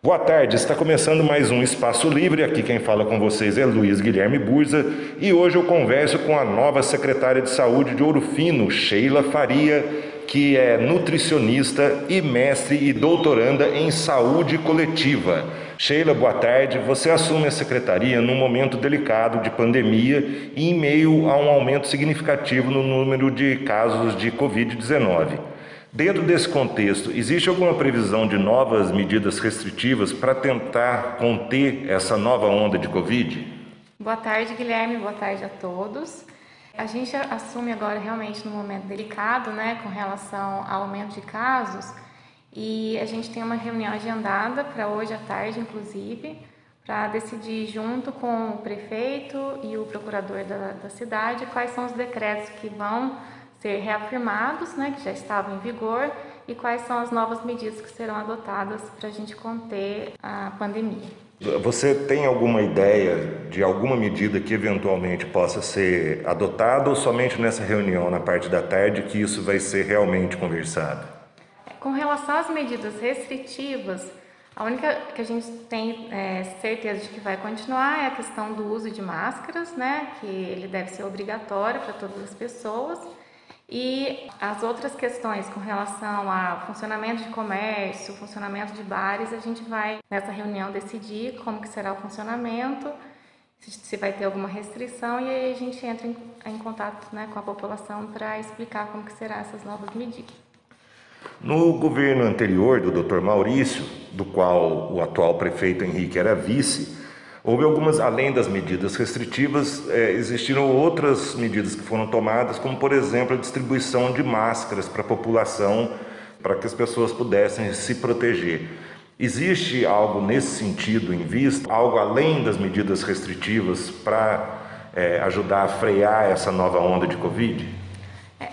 Boa tarde, está começando mais um Espaço Livre. Aqui quem fala com vocês é Luiz Guilherme Burza e hoje eu converso com a nova secretária de Saúde de Ouro Fino, Sheila Faria, que é nutricionista e mestre e doutoranda em saúde coletiva. Sheila, boa tarde. Você assume a secretaria num momento delicado de pandemia e em meio a um aumento significativo no número de casos de Covid-19. Dentro desse contexto, existe alguma previsão de novas medidas restritivas para tentar conter essa nova onda de Covid? Boa tarde, Guilherme. Boa tarde a todos. A gente assume agora realmente num momento delicado, né, com relação ao aumento de casos, e a gente tem uma reunião agendada para hoje à tarde, inclusive, para decidir junto com o prefeito e o procurador da, da cidade quais são os decretos que vão ser reafirmados, né, que já estavam em vigor, e quais são as novas medidas que serão adotadas para a gente conter a pandemia. Você tem alguma ideia de alguma medida que eventualmente possa ser adotada ou somente nessa reunião, na parte da tarde, que isso vai ser realmente conversado? Com relação às medidas restritivas, a única que a gente tem é, certeza de que vai continuar é a questão do uso de máscaras, né, que ele deve ser obrigatório para todas as pessoas. E as outras questões com relação ao funcionamento de comércio, funcionamento de bares, a gente vai nessa reunião decidir como que será o funcionamento, se vai ter alguma restrição e aí a gente entra em, em contato né, com a população para explicar como que serão essas novas medidas. No governo anterior do Dr. Maurício, do qual o atual prefeito Henrique era vice, Houve algumas, além das medidas restritivas, é, existiram outras medidas que foram tomadas, como por exemplo a distribuição de máscaras para a população, para que as pessoas pudessem se proteger. Existe algo nesse sentido em vista, algo além das medidas restritivas para é, ajudar a frear essa nova onda de Covid? É,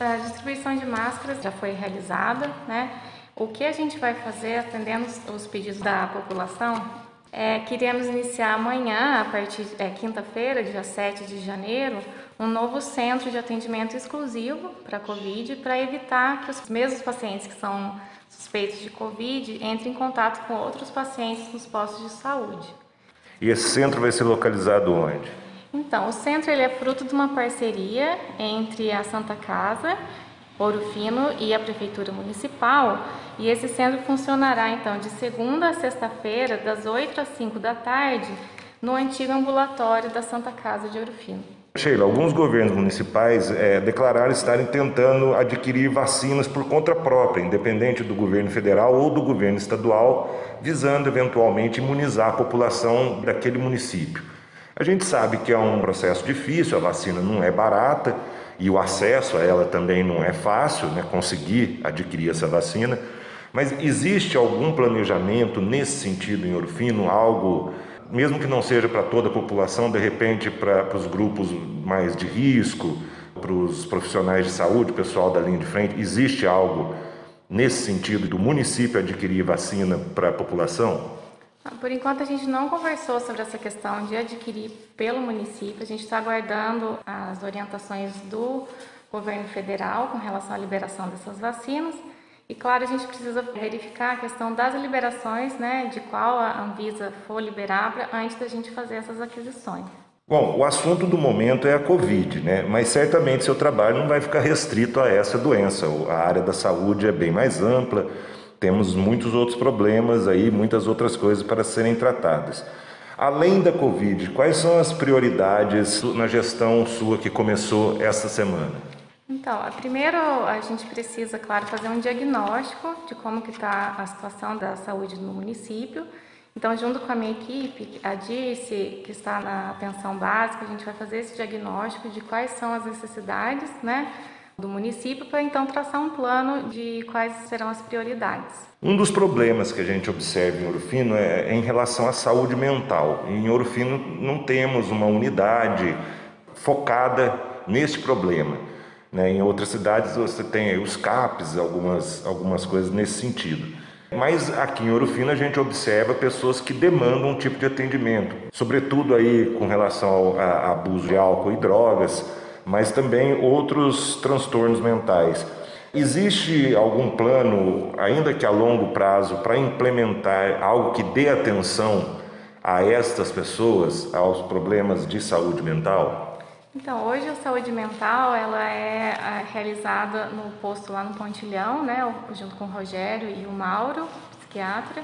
a distribuição de máscaras já foi realizada, né? O que a gente vai fazer atendendo os pedidos da população é, queríamos iniciar amanhã, a partir é, quinta-feira, dia 7 de janeiro, um novo centro de atendimento exclusivo para a Covid, para evitar que os mesmos pacientes que são suspeitos de Covid entrem em contato com outros pacientes nos postos de saúde. E esse centro vai ser localizado onde? Então, o centro ele é fruto de uma parceria entre a Santa Casa Ouro Fino e a Prefeitura Municipal. E esse centro funcionará então de segunda a sexta-feira, das 8 às 5 da tarde, no antigo ambulatório da Santa Casa de Ouro Fino. Sheila, alguns governos municipais é, declararam estarem tentando adquirir vacinas por conta própria, independente do governo federal ou do governo estadual, visando eventualmente imunizar a população daquele município. A gente sabe que é um processo difícil, a vacina não é barata e o acesso a ela também não é fácil, né, conseguir adquirir essa vacina. Mas existe algum planejamento nesse sentido em Orfino, algo, mesmo que não seja para toda a população, de repente para, para os grupos mais de risco, para os profissionais de saúde, pessoal da linha de frente, existe algo nesse sentido do município adquirir vacina para a população? Ah, por enquanto a gente não conversou sobre essa questão de adquirir pelo município. A gente está aguardando as orientações do governo federal com relação à liberação dessas vacinas. E claro, a gente precisa verificar a questão das liberações, né, de qual a Anvisa for liberar antes da gente fazer essas aquisições. Bom, o assunto do momento é a Covid, né? Mas certamente seu trabalho não vai ficar restrito a essa doença. A área da saúde é bem mais ampla temos muitos outros problemas aí, muitas outras coisas para serem tratadas. Além da Covid, quais são as prioridades na gestão sua que começou esta semana? Então, primeiro a gente precisa, claro, fazer um diagnóstico de como que está a situação da saúde no município. Então, junto com a minha equipe, a Dirce, que está na atenção básica, a gente vai fazer esse diagnóstico de quais são as necessidades, né? Do município para então traçar um plano de quais serão as prioridades. Um dos problemas que a gente observa em Ouro Fino é, é em relação à saúde mental. Em Ouro Fino não temos uma unidade focada neste problema. Né? Em outras cidades você tem os CAPs, algumas, algumas coisas nesse sentido. Mas aqui em Ouro Fino a gente observa pessoas que demandam um tipo de atendimento, sobretudo aí com relação ao abuso de álcool e drogas, mas também outros transtornos mentais. Existe algum plano, ainda que a longo prazo, para implementar algo que dê atenção a estas pessoas, aos problemas de saúde mental? Então, hoje a saúde mental ela é, é realizada no posto lá no Pontilhão, né, junto com o Rogério e o Mauro, psiquiatra.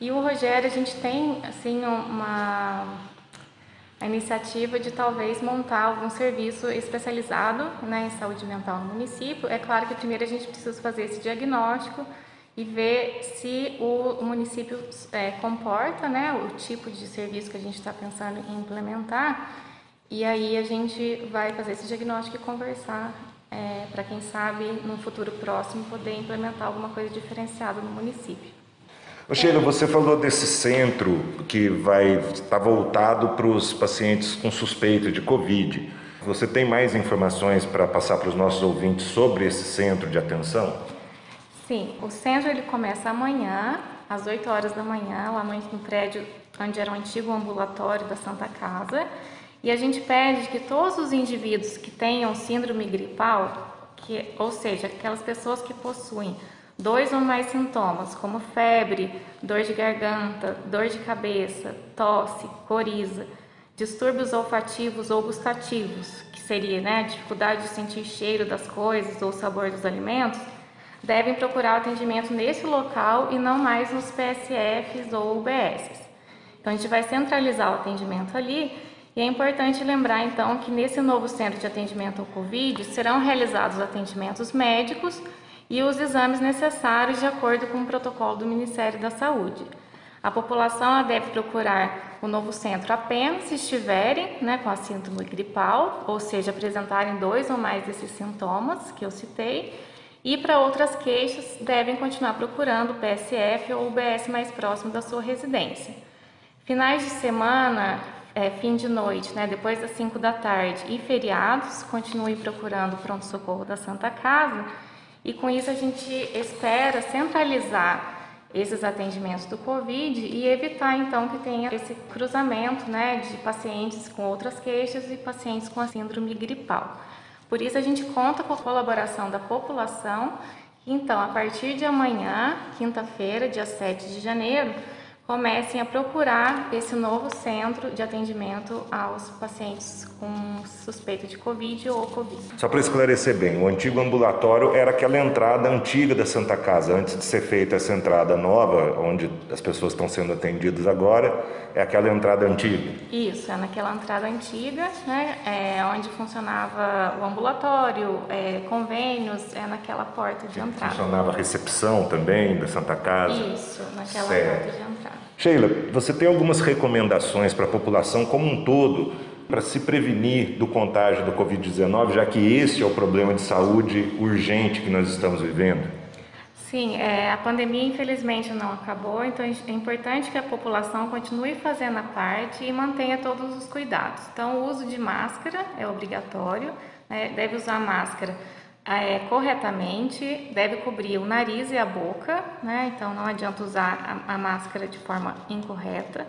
E o Rogério, a gente tem assim uma a iniciativa de talvez montar algum serviço especializado né, em saúde mental no município. É claro que primeiro a gente precisa fazer esse diagnóstico e ver se o município é, comporta né, o tipo de serviço que a gente está pensando em implementar. E aí a gente vai fazer esse diagnóstico e conversar é, para quem sabe no futuro próximo poder implementar alguma coisa diferenciada no município. Sheila, você falou desse centro que vai estar tá voltado para os pacientes com suspeita de Covid. Você tem mais informações para passar para os nossos ouvintes sobre esse centro de atenção? Sim, o centro ele começa amanhã, às 8 horas da manhã, lá no, prédio onde era o antigo ambulatório da Santa Casa. E a gente pede que todos os indivíduos que tenham síndrome gripal, que, ou seja, aquelas pessoas que possuem dois ou mais sintomas, como febre, dor de garganta, dor de cabeça, tosse, coriza, distúrbios olfativos ou gustativos, que seria né, dificuldade de sentir cheiro das coisas ou sabor dos alimentos, devem procurar atendimento nesse local e não mais nos PSFs ou UBSs. Então a gente vai centralizar o atendimento ali e é importante lembrar então que nesse novo centro de atendimento ao Covid serão realizados atendimentos médicos e os exames necessários de acordo com o protocolo do Ministério da Saúde. A população deve procurar o novo centro apenas se estiverem né, com a síndrome gripal, ou seja, apresentarem dois ou mais desses sintomas que eu citei, e para outras queixas devem continuar procurando o PSF ou o UBS mais próximo da sua residência. Finais de semana, é, fim de noite, né, depois das 5 da tarde e feriados, continue procurando o pronto-socorro da Santa Casa e com isso a gente espera centralizar esses atendimentos do Covid e evitar então que tenha esse cruzamento né, de pacientes com outras queixas e pacientes com a síndrome gripal. Por isso a gente conta com a colaboração da população. Então, a partir de amanhã, quinta-feira, dia 7 de janeiro, comecem a procurar esse novo centro de atendimento aos pacientes com suspeita de Covid ou Covid. Só para esclarecer bem, o antigo ambulatório era aquela entrada antiga da Santa Casa, antes de ser feita essa entrada nova, onde as pessoas estão sendo atendidas agora, é aquela entrada antiga? Isso, é naquela entrada antiga, né, é, onde funcionava o ambulatório, é, convênios, é naquela porta de entrada. Funcionava a recepção também da Santa Casa? Isso, naquela certo. porta de entrada. Sheila, você tem algumas recomendações para a população como um todo para se prevenir do contágio do Covid-19, já que esse é o problema de saúde urgente que nós estamos vivendo? Sim, é, a pandemia infelizmente não acabou, então é importante que a população continue fazendo a parte e mantenha todos os cuidados. Então, o uso de máscara é obrigatório, né, deve usar máscara é, corretamente, deve cobrir o nariz e a boca, né? Então não adianta usar a, a, máscara de forma incorreta.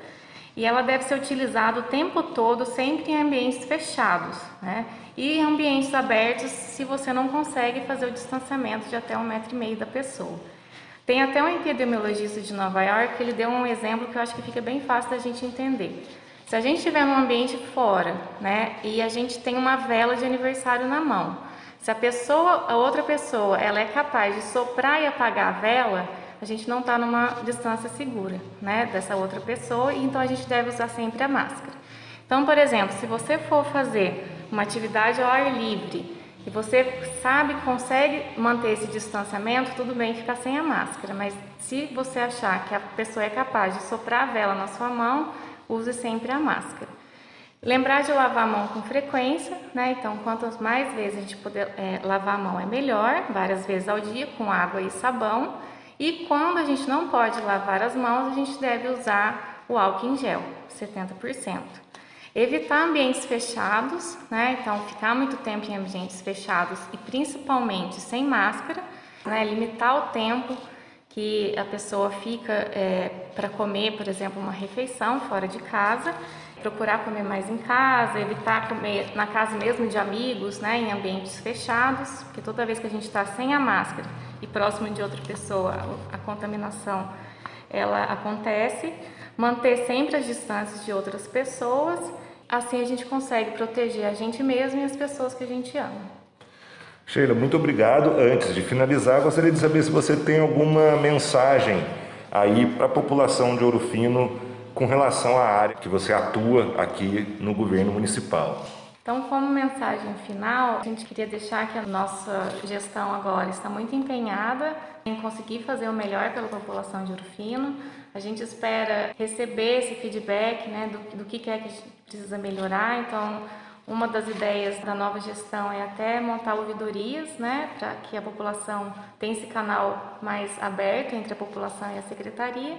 E ela deve ser utilizada o tempo todo, sempre em ambientes fechados, né? E em ambientes abertos, se você não consegue fazer o distanciamento de até um metro e meio da pessoa. Tem até um epidemiologista de Nova York que ele deu um exemplo que eu acho que fica bem fácil da gente entender. Se a gente estiver num ambiente fora, né, e a gente tem uma vela de aniversário na mão, se a pessoa, a outra pessoa, ela é capaz de soprar e apagar a vela, a gente não está numa distância segura, né, dessa outra pessoa, então a gente deve usar sempre a máscara. Então, por exemplo, se você for fazer uma atividade ao ar livre e você sabe, consegue manter esse distanciamento, tudo bem ficar sem a máscara, mas se você achar que a pessoa é capaz de soprar a vela na sua mão, use sempre a máscara. Lembrar de lavar a mão com frequência, né? Então, quantas mais vezes a gente puder é, lavar a mão é melhor, várias vezes ao dia, com água e sabão. E quando a gente não pode lavar as mãos, a gente deve usar o álcool em gel, 70%. Evitar ambientes fechados, né? Então, ficar muito tempo em ambientes fechados e principalmente sem máscara, né? Limitar o tempo que a pessoa fica é, para comer, por exemplo, uma refeição fora de casa procurar comer mais em casa, evitar comer na casa mesmo de amigos, né, em ambientes fechados, porque toda vez que a gente está sem a máscara e próximo de outra pessoa, a contaminação ela acontece. Manter sempre as distâncias de outras pessoas, assim a gente consegue proteger a gente mesmo e as pessoas que a gente ama. Sheila, muito obrigado. Antes de finalizar, gostaria de saber se você tem alguma mensagem aí para a população de Ouro Fino com relação à área que você atua aqui no governo municipal. Então, como mensagem final, a gente queria deixar que a nossa gestão agora está muito empenhada em conseguir fazer o melhor pela população de Ouro Fino. A gente espera receber esse feedback né, do, do que é que precisa melhorar. Então, uma das ideias da nova gestão é até montar ouvidorias, né, para que a população tenha esse canal mais aberto entre a população e a secretaria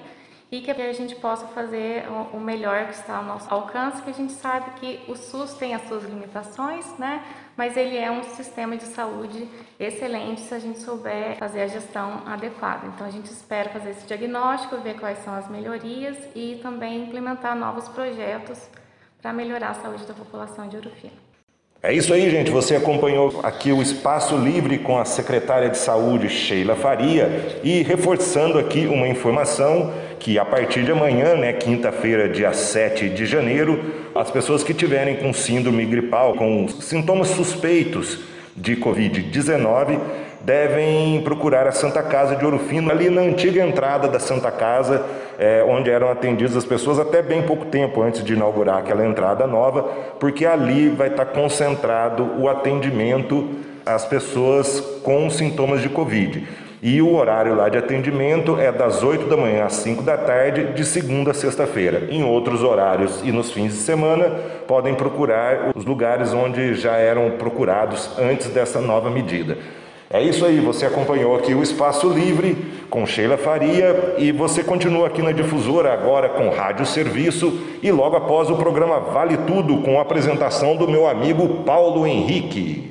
e que a gente possa fazer o melhor que está ao nosso alcance, que a gente sabe que o SUS tem as suas limitações, né? Mas ele é um sistema de saúde excelente se a gente souber fazer a gestão adequada. Então a gente espera fazer esse diagnóstico, ver quais são as melhorias e também implementar novos projetos para melhorar a saúde da população de Ouro Fino. É isso aí, gente. Você acompanhou aqui o Espaço Livre com a secretária de Saúde, Sheila Faria, e reforçando aqui uma informação que a partir de amanhã, né, quinta-feira, dia 7 de janeiro, as pessoas que tiverem com síndrome gripal, com sintomas suspeitos de Covid-19, devem procurar a Santa Casa de Ouro Fino, ali na antiga entrada da Santa Casa, é, onde eram atendidas as pessoas até bem pouco tempo antes de inaugurar aquela entrada nova, porque ali vai estar concentrado o atendimento às pessoas com sintomas de Covid. E o horário lá de atendimento é das 8 da manhã às 5 da tarde, de segunda a sexta-feira. Em outros horários e nos fins de semana, podem procurar os lugares onde já eram procurados antes dessa nova medida. É isso aí, você acompanhou aqui o Espaço Livre com Sheila Faria e você continua aqui na difusora agora com Rádio Serviço e logo após o programa Vale Tudo com a apresentação do meu amigo Paulo Henrique.